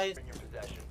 in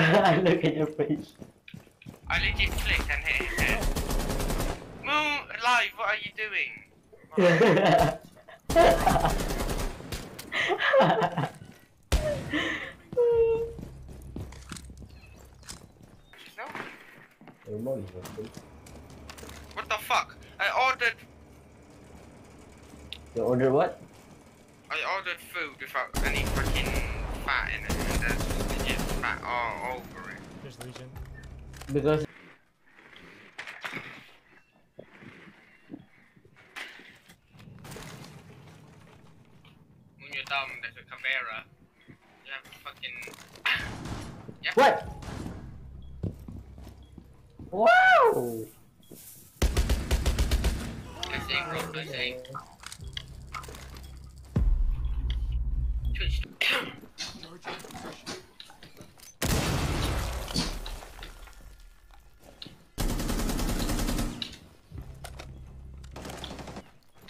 I look at your face. I literally flicked and hit his head. Moon, live, what are you doing? No? What the fuck? I ordered, you order what? I ordered food without any fucking fat in it, and there's legit all over it. There's Lesion. Because When you're dumb, there's a Caveira. You have to fucking. Yeah. what? Wow! Blessing, bro, blessing. Twitch.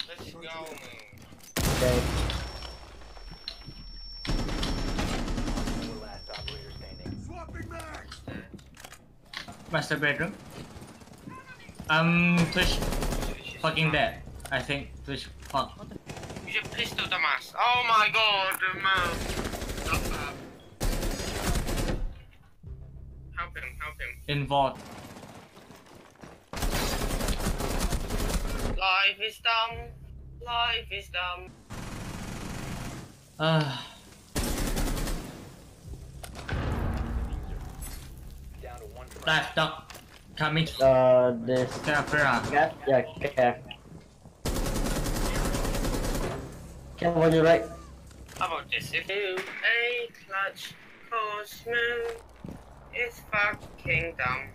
Let's go, Moon. Okay. Four last operator standing. Master bedroom. Um, Twitch fucking dead. I think Twitch fuck. Use your pistol, dumbass. Oh my god, man. Help him, help him. In vault. Life is dumb. Life is dumb. Uh, Down to one friendly. left duck. Coming. Uh, this Caveira. cat, yeah, cat. Cat on your right. How about this? If you a clutch for smooth, it's fucking dumb.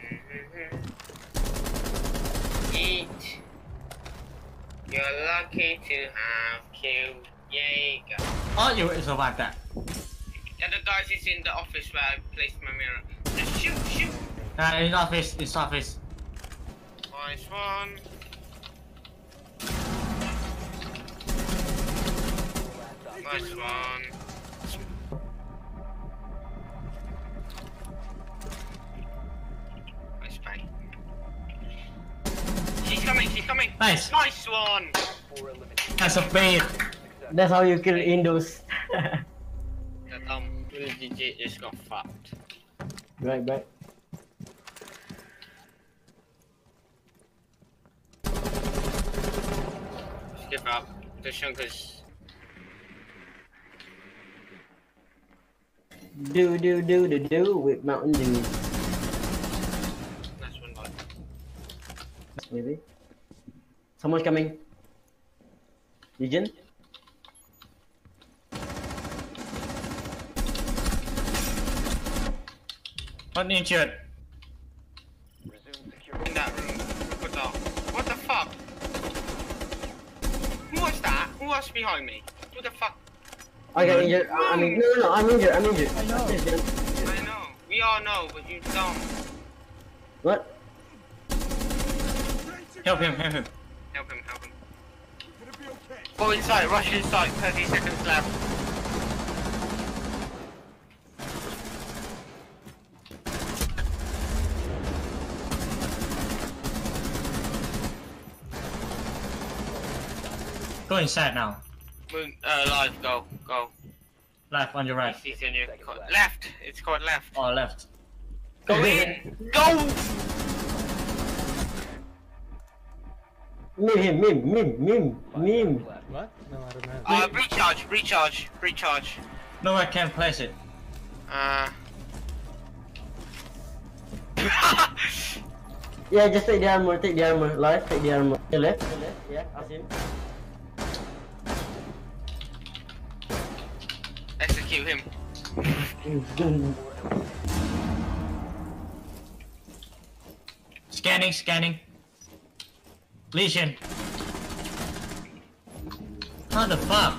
Mhm. Eat. You're lucky to have killed Jaeger. Oh, you will survive that. Yeah, the guys is in the office where I placed my mirror. Just shoot, shoot. Uh, in office, in office. Nice one. Nice one. He's coming. Nice. Nice one. That's a bait. That's how you kill Indus. The dumb little GG just got fucked. right back. Just give up. The is. Do do do do do with Mountain Dew. nice one, bud. Maybe. Someone's coming. Lesion? One injured. In that room. What the? What the fuck? Who was that? Who was behind me? Who the fuck? I got injured. I I mean, no, no, no, I'm injured. I'm injured. I know. I know. We all know, but you don't. What? Help him, help him. Help him, help him. Go inside, rush inside, 30 seconds left. Go inside now. Moon, uh, live, go, go. Left on your right. He's in your left. It's called left. Oh, left. Go in. Go. Meme him, meme, meme, meme, meme. Left. What? No, I don't have. Uh, recharge, recharge, recharge. No, I can't place it. Uh. Yeah, just take the armor, take the armor. Live, take the armor. The left, the left, yeah, ask him. Execute him. Scanning, scanning. Lesion. How the fuck?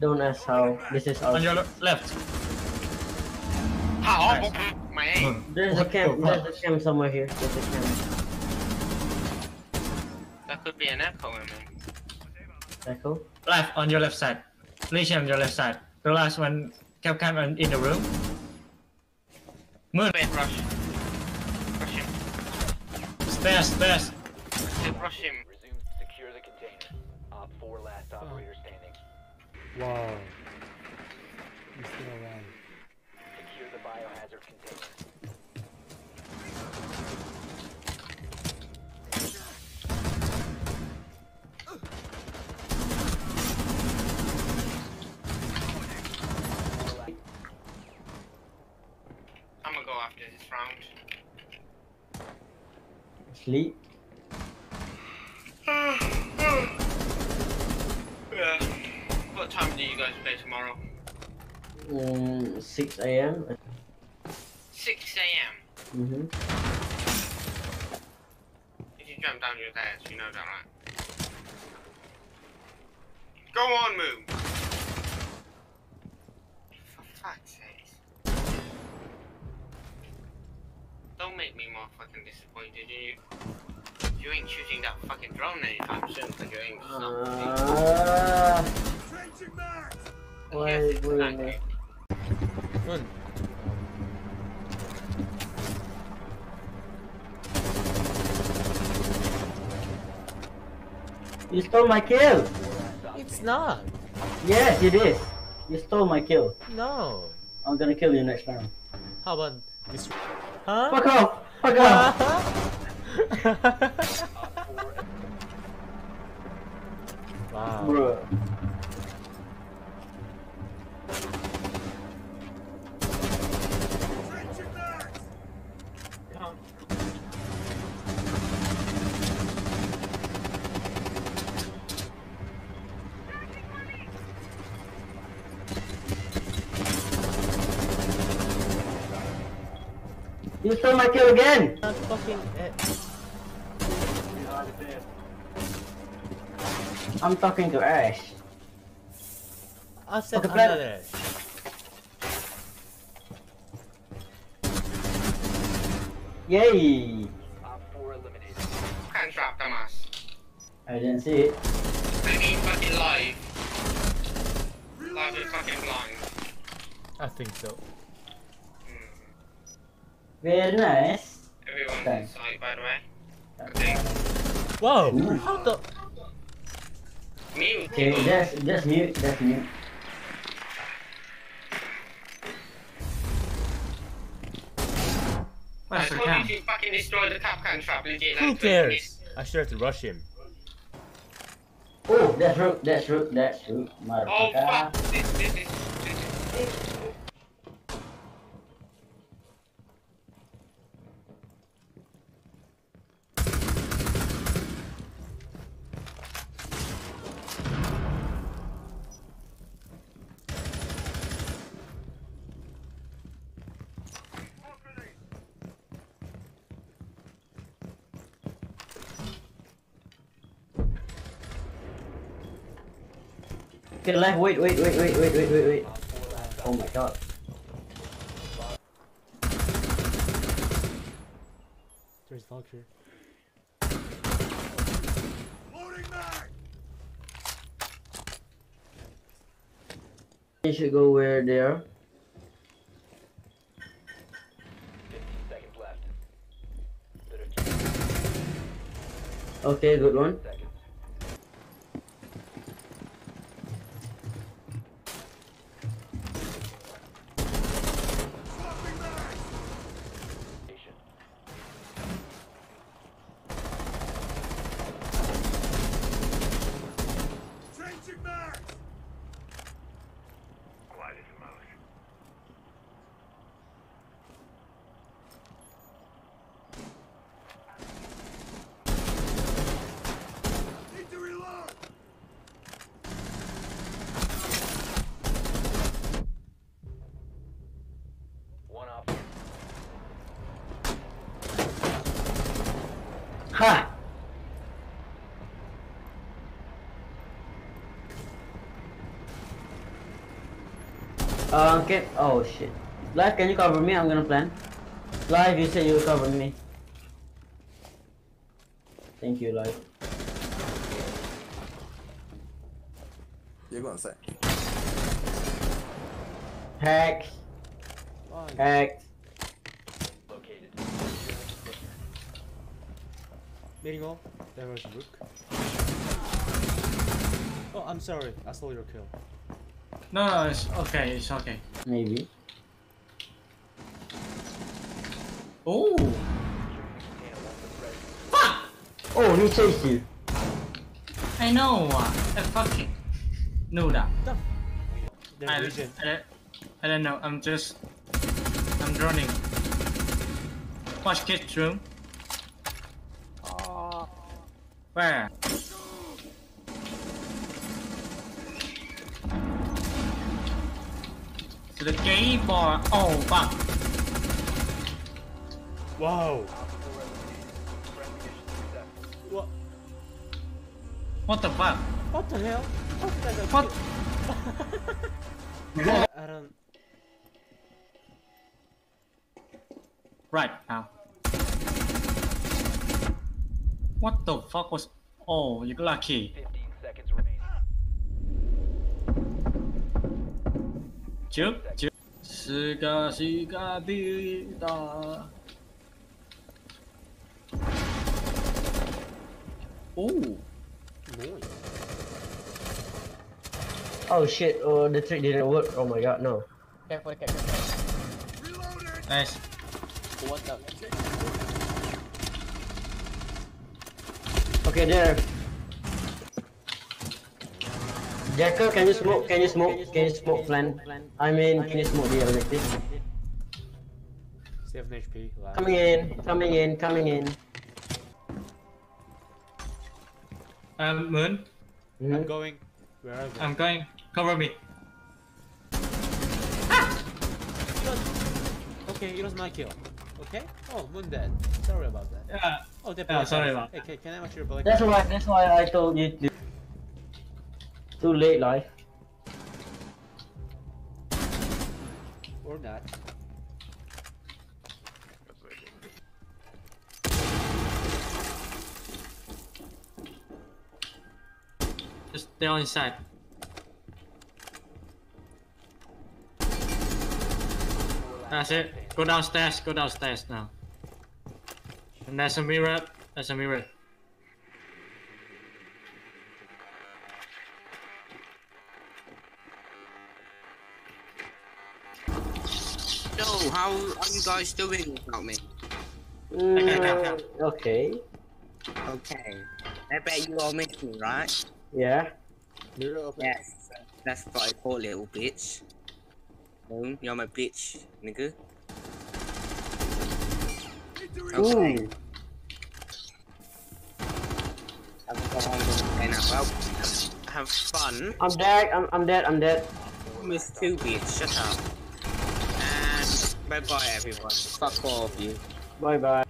Don't ask how. This is our. On your left. How? Nice. Man. There's a camp. There's a camp somewhere here. There's a camp. That could be an echo, man. Echo. Left on your left side. Lesion on your left side. The last one, Kapkan on- in the room. Moon. Wait, rush. Rush him. Stairs, stairs. Dude, Rush him. Resume secure the container. Op 4 last operator standing. Wow. He's still alive. Secure the biohazard container. I'm gonna go after this round. Sleep. Yeah. What time do you guys play tomorrow? Mm, 6 a.m. 6 a.m. Mm-hmm. If you jump down your stairs, you know that, right? Go on, Moo! Don't make me more fucking disappointed, you. You ain't choosing that fucking drone anytime soon, because you ain't Uh, why Yes, is doing exactly. You stole my kill! It's not. Yes, it is. You stole my kill. No. I'm gonna kill you next time. How about this? Huh? Fuck off! Fuck off! wow. Bro. You stole my kill again! Not fucking. eh, I'm talking to Ash. I said Okay, plan- another. Yay! Op 4 eliminated. Can't trap dumbass. I didn't see it. I mean fucking live. Live is fucking blind. I think so. Very nice. Everyone's Okay. inside, by the way. Thing. Whoa! How the? Mute. Okay, that's that's mute. That's mute. I Where's told cam? you to fucking destroy the Kapkan trap legit. Who like, cares? I should have to rush him. Oh, that's root. That's root. That's root. Oh Motherfucker. fuck! This, this, this, this. Okay, left, Wait, wait, wait, wait, wait, wait, wait, wait. Oh my god. There's Vulture. You should go where they are. 15 seconds left. Better keep Okay, good one. seconds. Station. One off. Ha! Uh, okay. Oh shit. Live, can you cover me? I'm gonna plan. Live, you said you will cover me. Thank you, Live. You're going to say. Hack. Why? Hack. Located. Meeting all. There was Rook. Oh, I'm sorry. I stole your kill. No, no, it's okay, it's okay. Maybe. Oh! Fuck! Oh, he chased you. I know! uh, I fucking knew that. There's I, Lesion. I, don't- I don't know, I'm just... I'm running. Watch kids room. Where? To the gay bar. Oh fuck. Wow. What? What the fuck? What the hell? What kind of What? I don't. Right now. What the fuck was? Oh, you're lucky. 15 seconds remaining. Chúc chúc. Suga suga vida. Oh. Noise. Oh shit, oh the trick didn't work. Oh my god, no. Careful, careful. Nice. What the? Okay, there. Jacker, can you smoke? Can you smoke? Can you smoke plan? I mean, can you smoke the objective? 7 HP. Last. Coming in, coming in, coming in. Um, Moon, I'm Mhm. going. Where are they? I'm going. Cover me. Okay, it was my kill. Okay? Oh, Moon dead. Sorry about that. Yeah. Oh, they Yeah, black sorry eyes. about Hey, can, can I watch your black That's why. That's why I told you to. Too late, life. Or not. Just stay on inside. That's it. Go downstairs. Go downstairs now. And there's a mirror There's a mirror. No, how are you guys doing without me? Mm, okay. Okay. I bet you all miss me, right? Yeah. Mirror open. Yes. That's what I call little bitch. Boom, you're my bitch, nigga. Okay. Ooh. Have fun. Okay, now, well, have fun. I'm dead. I'm, I'm dead. I'm dead. Miss two bitch, shut up. And bye bye everyone. Fuck all of you. Bye bye.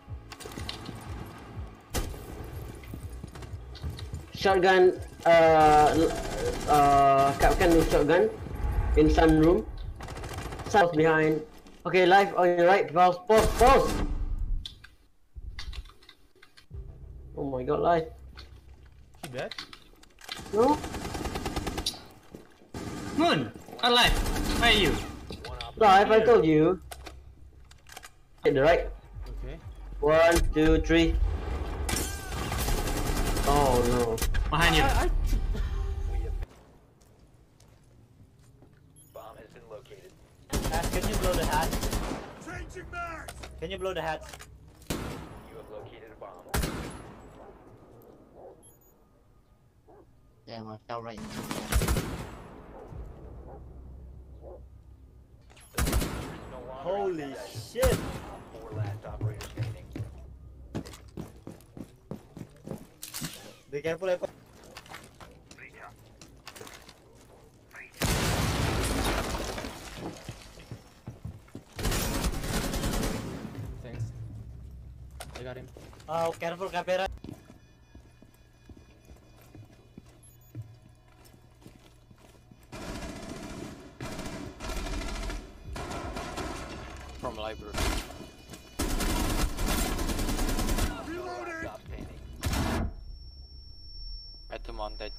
Shotgun. Uh, uh, Kapkan with shotgun in some room. South behind. Okay, live on your right. Pause. Pause. Pause. Oh my god, live. He dead? No. Moon! Alive! Where are you? One Live. I told you. Hit the right. Okay. One, two, three. Oh no. Behind you. we have bomb has been located. Ash, can you blow the hat? Can you blow the hat? You have located a bomb. Damn, I fell right into The diffuser is no longer in Holy shit! Four last operators standing. Be careful, Echo. Thanks. I got him. Oh, careful, Capera. From library. Stop standing. At the mountain.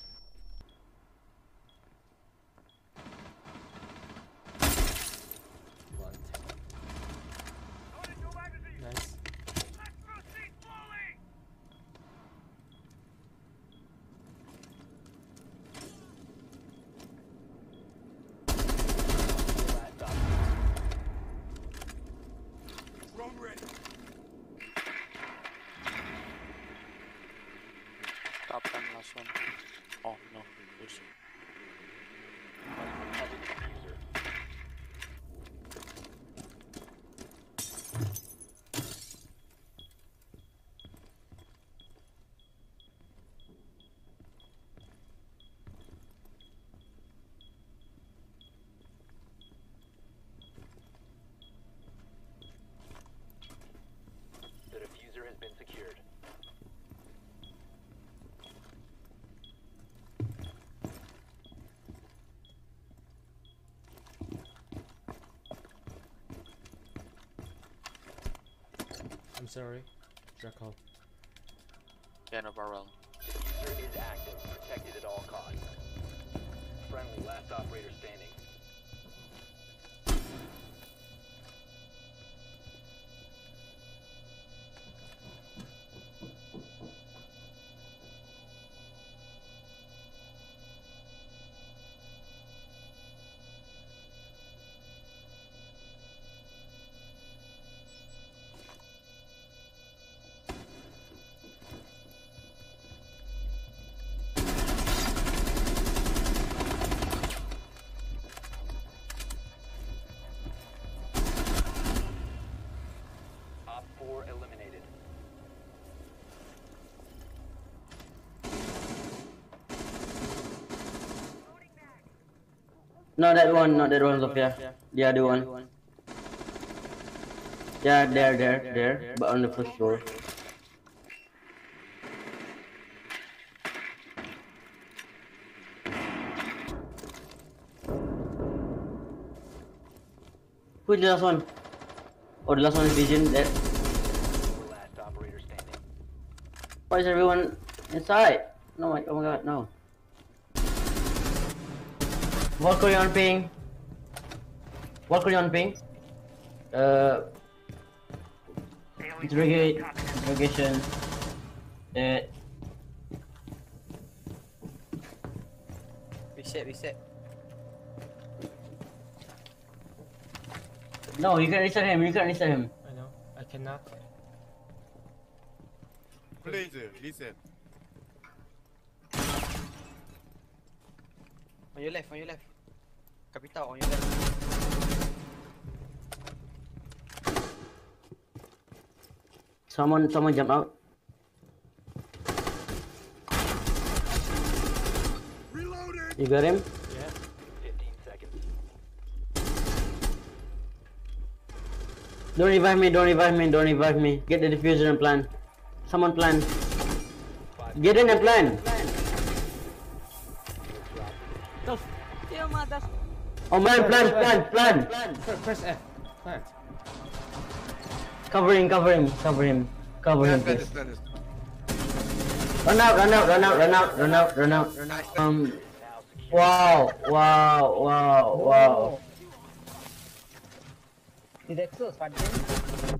Blunt. Nice. Last op. Top 10 last one. Oh no. There's Recover the diffuser. The diffuser has been secured. I'm sorry. Jackal. yeah, no problem. Diffuser is active, protected at all costs. Friendly, last operator standing. No, that one, not that one, Sophia. The other one. Yeah, there, there, there, but on the first floor. Who's the last one? Oh, the last one is Vision. That. Four last operator standing. Why is everyone inside? No, my, oh my god, no. Valkyrie on ping. Valkyrie on ping. Uh. Interrogate. Interrogation. Dead. Reset, reset. No, you can reset him. You can reset him. I know. I cannot. Please, listen. On your left, on your left. Capital, on your left. Someone, someone jump out. You got him? Yeah. 15 seconds. Don't revive me, don't revive me, don't revive me. Get the diffuser and plan. Someone plan. Get in and plan. Oh man, plan, plan, plan. Press, press F. Plant. Cover him, cover him, cover him. Cover him, please. this, plan this. Run out, run out, run out, run out, run out, run out. Um, wow, wow, wow, wow. Did Exos fighting?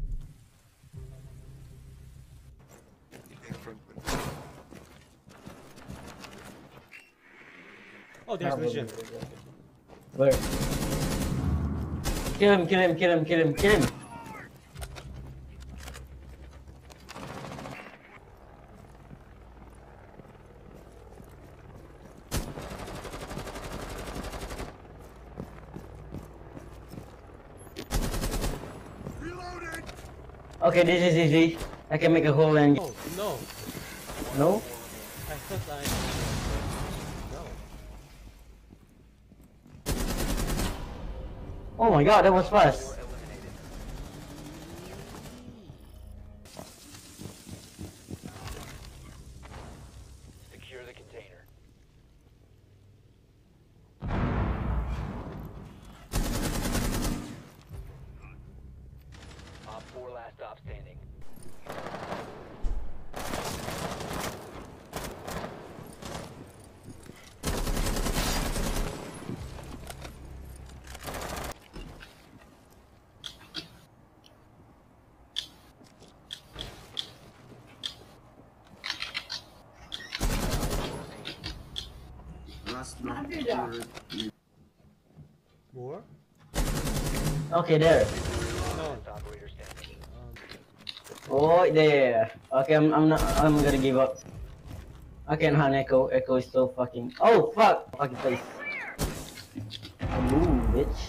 Oh, there's Lesion. Where? Kill him, kill him, kill him, kill him, kill him. Okay, this is easy. I can make a hole and Oh, no. no. I thought I... Oh my god, that was fast. Four eliminated. Secure the container. Op 4 last stop standing. More? Okay, there. No. Last operator standing. Oh, there. Okay, I'm, I'm not. I'm gonna give up. I can't hunt Echo. Echo is so fucking. Oh fuck! Fucking face. Ooh, bitch.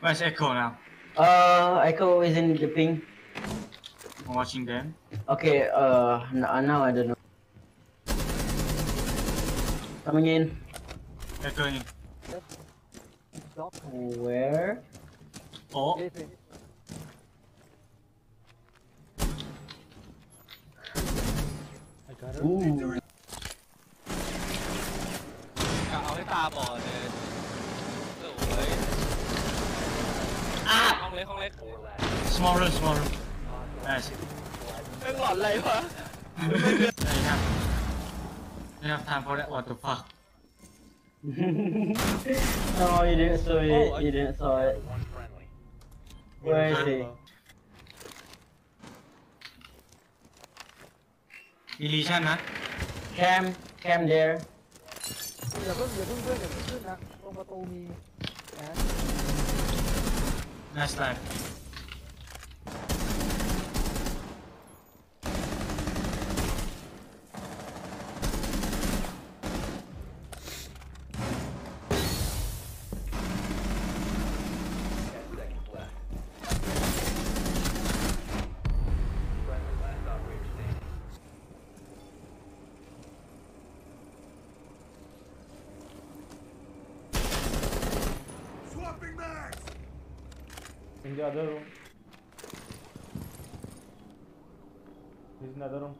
Where's Echo now? Uh, Echo is in the ping. I'm watching them. Okay. Uh, uh, now I don't know. Coming in. Echo in. Where? Oh, I got her. Ooh. เอาให้ตาบอดเลยสวยห้องเล็กห้องเล็ก Four last. small room, small room. Nice. เป็นหลอนอะไรวะ I have, I have time for that. What the fuck? no, you didn't saw it. Oh, I- you didn't saw it. One friendly. Where is he? Illusion นะ Cam, Cam there. อย่าเพิ่งอย่าเพิ่งเพื่อนอย่าเพิ่งขึ้นนะตรงประตูมีนะ Nice life.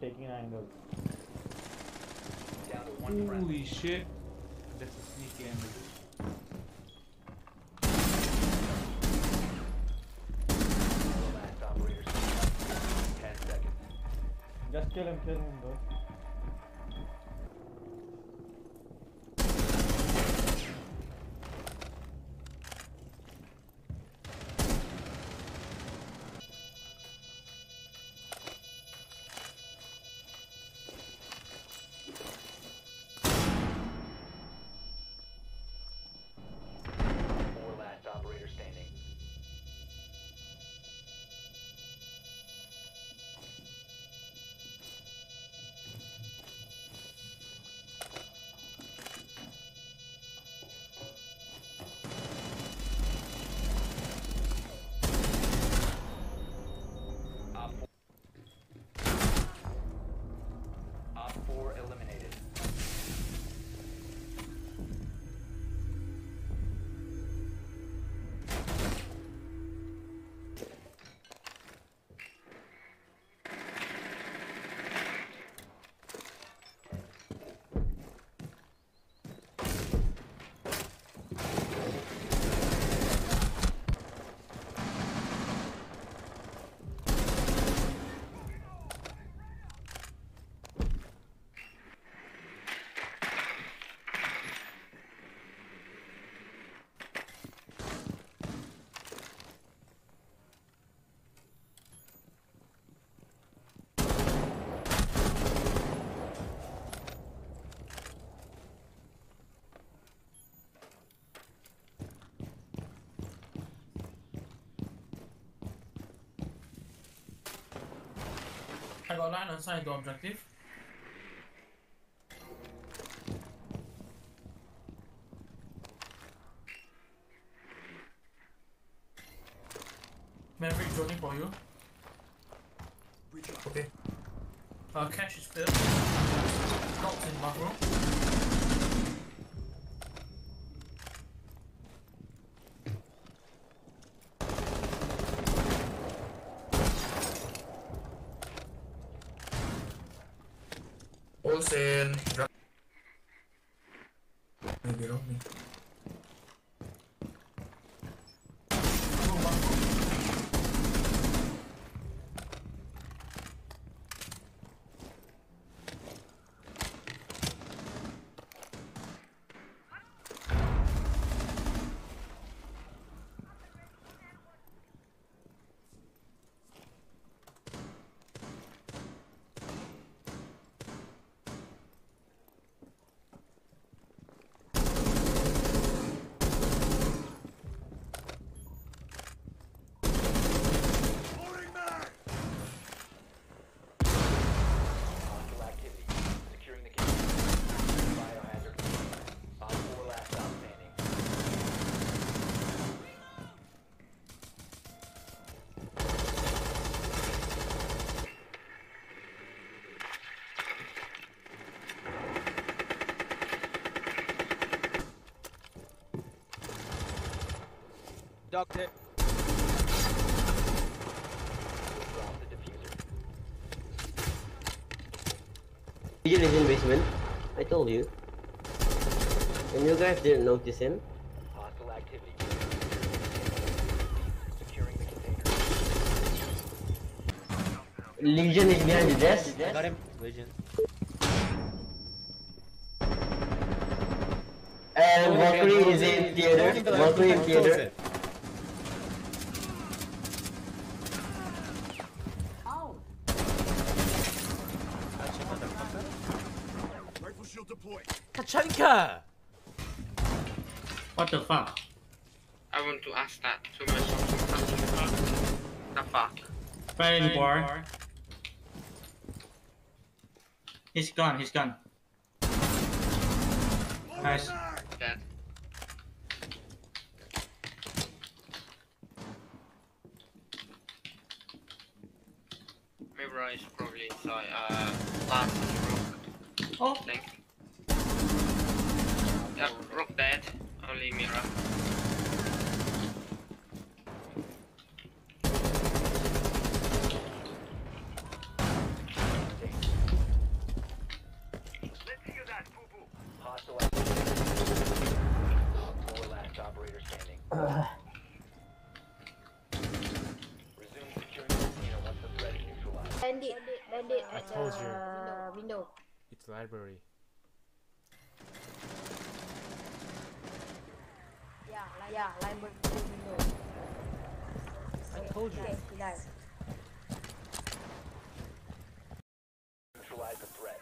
Taking an angle. Down to one friendly. Holy shit. That's a sneaky angle. Last operator standing. Ten seconds. Just kill him, kill him though. I got line on side the objective. Maverick joining for you. Okay. Uh, cash is filled. Locked in bathroom. Olsen. Maybe wrong me. Hostile activity. Securing the container. Biohazard. Op 4 last stop standing. Drop the. He is in basement. I told you. And you guys didn't notice him. Hostile activity. Securing the container. Lesion is behind the desk. I got him. Vision. And uh, Valkyrie is in theater. Valkyrie in theater. Tachanka! What the fuck? I want to ask that to myself. The fuck? Right in the bar. He's gone, he's gone. Nice. Dead. Mirror is probably inside, uh, last rook, Oh, I think. Yep, rook dead, only mirror. Hostile activity. Op 4 last operator standing. Resume securing the container once the threat is neutralized. Bandit, bandit I at told the you. Uh, window. It's library. Yeah, like, yeah, library window. I told you. Okay, he died. Neutralize the threat.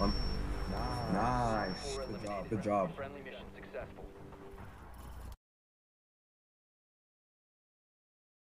Um, nice. Four Good job. Good job. Friendly mission successful.